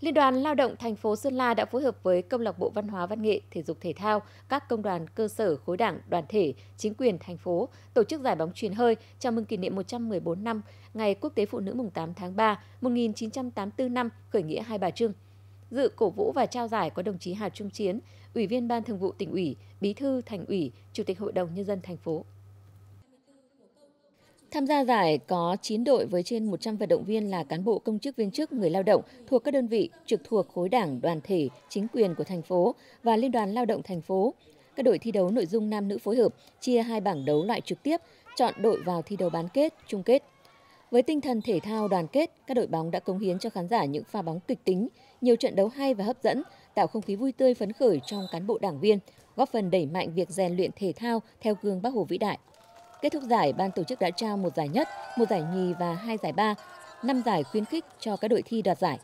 Liên đoàn Lao động thành phố Sơn La đã phối hợp với Công lạc bộ Văn hóa Văn nghệ, Thể dục Thể thao, các công đoàn cơ sở khối đảng, đoàn thể, chính quyền thành phố tổ chức giải bóng truyền hơi chào mừng kỷ niệm 114 năm Ngày Quốc tế Phụ nữ mùng 8 tháng 3, 1984 năm khởi nghĩa Hai Bà Trưng. Dự cổ vũ và trao giải có đồng chí Hà Trung Chiến, Ủy viên Ban Thường vụ tỉnh ủy, Bí thư Thành ủy, Chủ tịch Hội đồng nhân dân thành phố. Tham gia giải có 9 đội với trên 100 vận động viên là cán bộ công chức viên chức, người lao động thuộc các đơn vị trực thuộc khối đảng, đoàn thể, chính quyền của thành phố và Liên đoàn Lao động thành phố. Các đội thi đấu nội dung nam nữ phối hợp, chia hai bảng đấu loại trực tiếp, chọn đội vào thi đấu bán kết, chung kết. Với tinh thần thể thao đoàn kết, các đội bóng đã cống hiến cho khán giả những pha bóng kịch tính, nhiều trận đấu hay và hấp dẫn, tạo không khí vui tươi phấn khởi trong cán bộ đảng viên, góp phần đẩy mạnh việc rèn luyện thể thao theo gương Bác Hồ vĩ đại. Kết thúc giải, ban tổ chức đã trao một giải nhất, một giải nhì và hai giải ba, năm giải khuyến khích cho các đội thi đoạt giải.